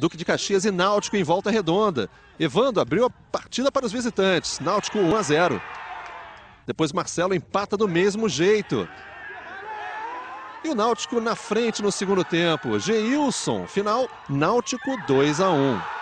Duque de Caxias e Náutico em volta redonda. Evando abriu a partida para os visitantes. Náutico 1 a 0. Depois Marcelo empata do mesmo jeito. E o Náutico na frente no segundo tempo. Geilson, final, Náutico 2 a 1.